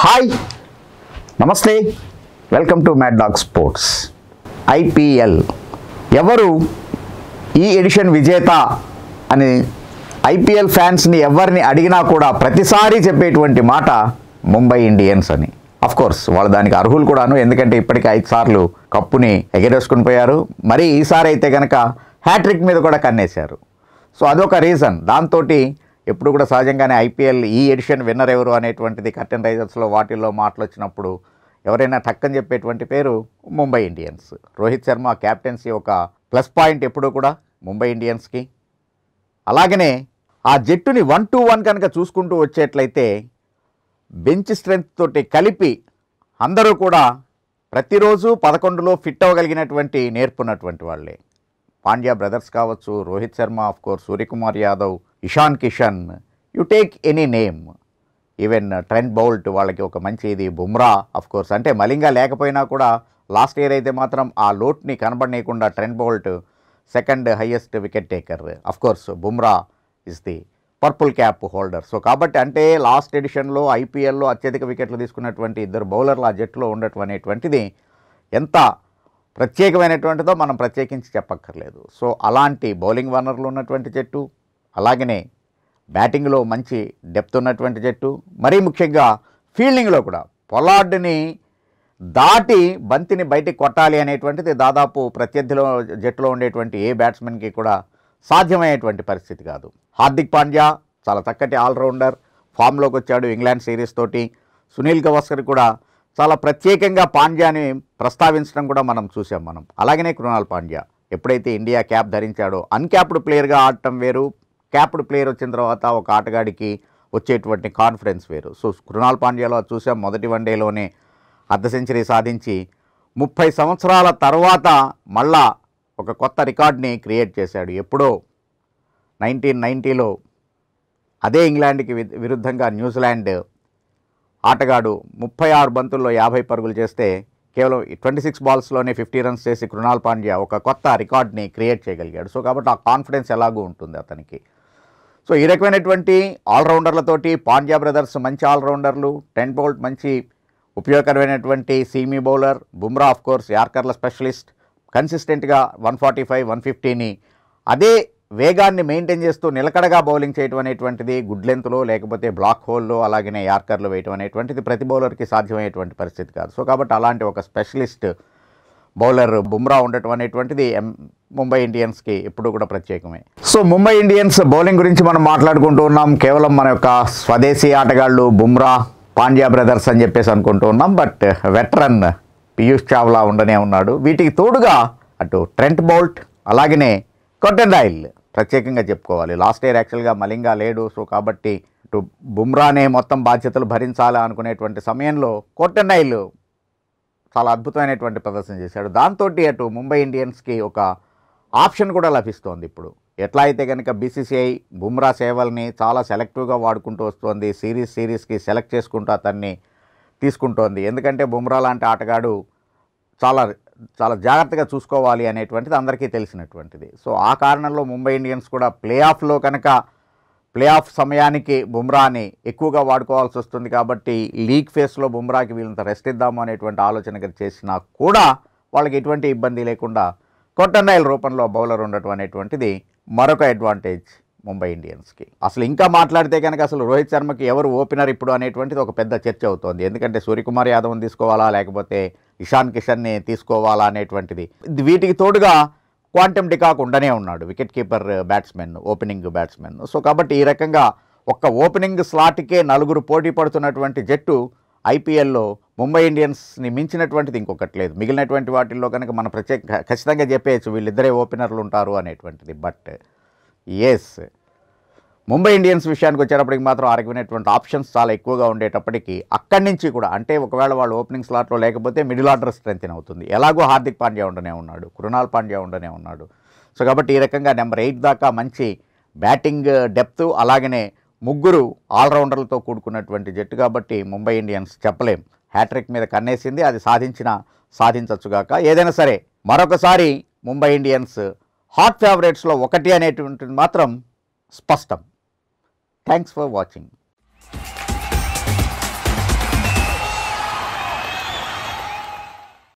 Hi. నమస్తే. Welcome to mad dog sports IPL ఎవరు ఈ ఎడిషన్ విజేత అని ఐపీఎల్ ఫ్యాన్స్ని ఎవరిని అడిగినా కూడా ప్రతిసారి చెప్పేటువంటి మాట ముంబై ఇండియన్స్ అని. కోర్స్ వాళ్ళు దానికి అర్హులు కూడాను ఎందుకంటే ఇప్పటికే ఐదు సార్లు కప్పుని ఎగరేసుకుని పోయారు. మరి ఈసారి అయితే కనుక హ్యాట్రిక్ మీద కూడా కన్నేశారు. సో అదొక రీజన్. దాంతో ఎప్పుడు కూడా సహజంగానే ఐపీఎల్ ఈ ఎడిషన్ విన్నర్ ఎవరు అనేటువంటిది కర్టెన్ రైజర్స్లో వాటిల్లో మాటలు వచ్చినప్పుడు ఎవరైనా టక్కని చెప్పేటువంటి పేరు ముంబై ఇండియన్స్. రోహిత్ శర్మ క్యాప్టెన్సీ ఒక ప్లస్ పాయింట్ ఎప్పుడూ కూడా ముంబై ఇండియన్స్కి. అలాగనే ఆ జట్టుని వన్ టు వన్ కనుక చూసుకుంటూ వచ్చేట్లయితే బెంచ్ స్ట్రెంగ్త్ తోటి కలిపి అందరూ కూడా ప్రతిరోజు పదకొండులో ఫిట్ అవ్వగలిగినటువంటి నేర్పున్నటువంటి వాళ్ళే. పాండ్యా బ్రదర్స్ కావచ్చు Rohit Sharma of course Suryakumar Yadav Ishan Kishan you take any name even Trent Boult వాళ్ళకి ఒక మంచి ఇది బుమ్రా. అఫ్ కోర్స్ అంటే మలింగా లేకపోయినా కూడా లాస్ట్ ఇయర్ అయితే మాత్రం ఆ లోట్ని కనబడనీయకుండా Trent Boult second highest wicket taker of course Bumrah is the purple cap holder so కాబట్టి అంటే లాస్ట్ ఎడిషన్లో ఐపీఎల్లో అత్యధిక వికెట్లు తీసుకున్నటువంటి ఇద్దరు బౌలర్లు ఆ జట్టులో ఉండటం అనేటువంటిది ఎంత ప్రత్యేకమైనటువంటిదో మనం ప్రత్యేకించి చెప్పక్కర్లేదు. సో అలాంటి బౌలింగ్ వనరులు ఉన్నటువంటి జట్టు అలాగనే బ్యాటింగ్లో మంచి డెప్త్ ఉన్నటువంటి జట్టు మరీ ముఖ్యంగా ఫీల్డింగ్లో కూడా. పొలార్డ్ని దాటి బంతిని బయటికి కొట్టాలి అనేటువంటిది దాదాపు ప్రత్యర్థిలో జట్టులో ఉండేటువంటి ఏ బ్యాట్స్మెన్కి కూడా సాధ్యమయ్యేటువంటి పరిస్థితి కాదు. హార్దిక్ పాండ్యా చాలా చక్కటి ఆల్రౌండర్ ఫామ్లోకి వచ్చాడు ఇంగ్లాండ్ సిరీస్ తోటి. సునీల్ గవాస్కర్ కూడా చాలా ప్రత్యేకంగా పాండ్యాని ప్రస్తావించడం కూడా మనం చూసాం మనం. అలాగనే కృణాల్ పాండ్యా ఎప్పుడైతే ఇండియా క్యాప్ ధరించాడో అన్క్యాప్డ్ ప్లేయర్గా ఆడటం వేరు. క్యాప్డ్ ప్లేయర్ వచ్చిన తర్వాత ఒక ఆటగాడికి వచ్చేటువంటి కాన్ఫిడెన్స్ వేరు. సో కృణాల్ పాండ్యాలో చూసాం. మొదటి వన్డేలోనే అర్ధ సెంచరీ సాధించి ముప్పై సంవత్సరాల తర్వాత మళ్ళా ఒక కొత్త రికార్డ్ని క్రియేట్ చేశాడు. ఎప్పుడో నైన్టీన్ నైంటీలో అదే ఇంగ్లాండ్కి వి- విరుద్ధంగా న్యూజిలాండ్ ఆటగాడు ముప్పై ఆరు బంతుల్లో యాభై పరుగులు చేస్తే కేవలం ట్వంటీ సిక్స్ బాల్స్లోనే ఫిఫ్టీ రన్స్ చేసి కృణాల్ పాండ్యా ఒక కొత్త రికార్డ్ని క్రియేట్ చేయగలిగాడు. సో కాబట్టి ఆ కాన్ఫిడెన్స్ ఎలాగూ ఉంటుంది అతనికి. సో ఈ రకమైనటువంటి ఆల్రౌండర్లతోటి పాండ్యా బ్రదర్స్ మంచి ఆల్రౌండర్లు టెన్ బౌల్ట్ మంచి ఉపయోగకరమైనటువంటి seamy bowler Bumrah of course యార్కర్ల specialist కన్సిస్టెంట్గా వన్ ఫార్టీ ఫైవ్ వన్ ఫిఫ్టీని అదే వేగాన్ని మెయింటైన్ చేస్తూ నిలకడగా బౌలింగ్ చేయడం అనేటువంటిది గుడ్ లెంత్లో లేకపోతే బ్లాక్ హోల్లో అలాగనే యార్కర్లు వేయడం అనేటువంటిది ప్రతి బౌలర్కి సాధ్యమయ్యేటువంటి పరిస్థితి కాదు. సో కాబట్టి అలాంటి ఒక స్పెషలిస్ట్ బౌలర్ బుమ్రా ఉండటం అనేటువంటిది ఎం- ముంబై ఇండియన్స్కి ఎప్పుడు కూడా ప్రత్యేకమే. సో ముంబై ఇండియన్స్ బౌలింగ్ గురించి మనం మాట్లాడుకుంటూ ఉన్నాం. కేవలం మన యొక్క స్వదేశీ ఆటగాళ్ళు బుమ్రా పాండ్యా బ్రదర్స్ అని చెప్పేసి అనుకుంటూ ఉన్నాం. బట్ వెటరన్ పీయూష్ చావ్లా ఉండనే ఉన్నాడు. వీటికి తోడుగా అటు ట్రెంట్ బౌల్ట్ అలాగనే కొట్టెన్ రాయిల్ ప్రత్యేకంగా చెప్పుకోవాలి. లాస్ట్ ఇయర్ యాక్చువల్గా మలింగా లేడు. సో కాబట్టి ఇటు బుమ్రానే మొత్తం బాధ్యతలు భరించాలా అనుకునేటువంటి సమయంలో కొట్టెన్ రాయిల్ చాలా అద్భుతమైనటువంటి ప్రదర్శన చేశాడు. దాంతో అటు ముంబై ఇండియన్స్కి ఒక ఆప్షన్ కూడా లభిస్తోంది ఇప్పుడు. ఎట్లా అయితే కనుక బీసీసీఐ బుమ్రా సేవల్ని చాలా సెలెక్టివ్గా వాడుకుంటూ వస్తోంది సిరీస్ సిరీస్కి సెలెక్ట్ చేసుకుంటూ అతన్ని తీసుకుంటోంది. ఎందుకంటే బుమ్రా లాంటి ఆటగాడు చాలా చాలా జాగ్రత్తగా చూసుకోవాలి అనేటువంటిది అందరికీ తెలిసినటువంటిది. సో ఆ కారణంలో ముంబై ఇండియన్స్ కూడా ప్లే ఆఫ్లో కనుక ప్లే ఆఫ్ సమయానికి బుమ్రాని ఎక్కువగా వాడుకోవాల్సి వస్తుంది కాబట్టి లీగ్ ఫేస్లో బుమ్రాకి వీళ్ళంత రెస్ట్ ఇద్దాము అనేటువంటి ఆలోచన చేసినా కూడా వాళ్ళకి ఎటువంటి ఇబ్బంది లేకుండా కొట్టన్నాయిల రూపంలో బౌలర్ ఉండటం అనేటువంటిది మరొక అడ్వాంటేజ్ ముంబై ఇండియన్స్కి. అసలు ఇంకా మాట్లాడితే కనుక అసలు రోహిత్ శర్మకి ఎవరు ఓపెనర్ ఇప్పుడు అనేటువంటిది ఒక పెద్ద చర్చ అవుతోంది. ఎందుకంటే సూర్యకుమార్ యాదవ్ని తీసుకోవాలా లేకపోతే ఇషాన్ కిషన్ని తీసుకోవాలా అనేటువంటిది. వీటికి తోడుగా క్వాంటమ్ డికాక్ ఉండనే ఉన్నాడు. Wicket keeper batsmen opening batsmen. So కాబట్టి ఈ రకంగా ఒక్క ఓపెనింగ్ స్లాట్కే నలుగురు పోటీ పడుతున్నటువంటి జట్టు ఐపీఎల్లో ముంబై ఇండియన్స్ని మించినటువంటిది ఇంకొకటి లేదు. మిగిలినటువంటి వాటిల్లో కనుక మన ప్రత్యేక ఖచ్చితంగా చెప్పేయచ్చు వీళ్ళిద్దరే ఓపెనర్లు ఉంటారు అనేటువంటిది. బట్ ఎస్ ముంబై ఇండియన్స్ విషయానికి వచ్చేటప్పటికి మాత్రం ఆరగినటువంటి ఆప్షన్స్ చాలా ఎక్కువగా ఉండేటప్పటికీ అక్కడి నుంచి కూడా అంటే ఒకవేళ వాళ్ళు ఓపెనింగ్ స్లాట్లో లేకపోతే మిడిల్ ఆర్డర్ స్ట్రెంత్ అవుతుంది. ఎలాగో హార్దిక్ పాండ్యా ఉండనే ఉన్నాడు కృణాల్ పాండ్యా ఉండనే ఉన్నాడు. సో కాబట్టి ఈ రకంగా నెంబర్ ఎయిట్ దాకా మంచి బ్యాటింగ్ డెప్త్ అలాగనే ముగ్గురు ఆల్రౌండర్లతో కూడుకున్నటువంటి జట్టు కాబట్టి ముంబై ఇండియన్స్ చెప్పలేం. హ్యాట్రిక్ మీద కన్నేసింది అది సాధించిన సాధించచ్చుగాక. ఏదైనా సరే మరొకసారి ముంబై ఇండియన్స్ హాట్ ఫేవరెట్స్లో ఒకటి అనేటువంటిది మాత్రం స్పష్టం. Thanks for watching.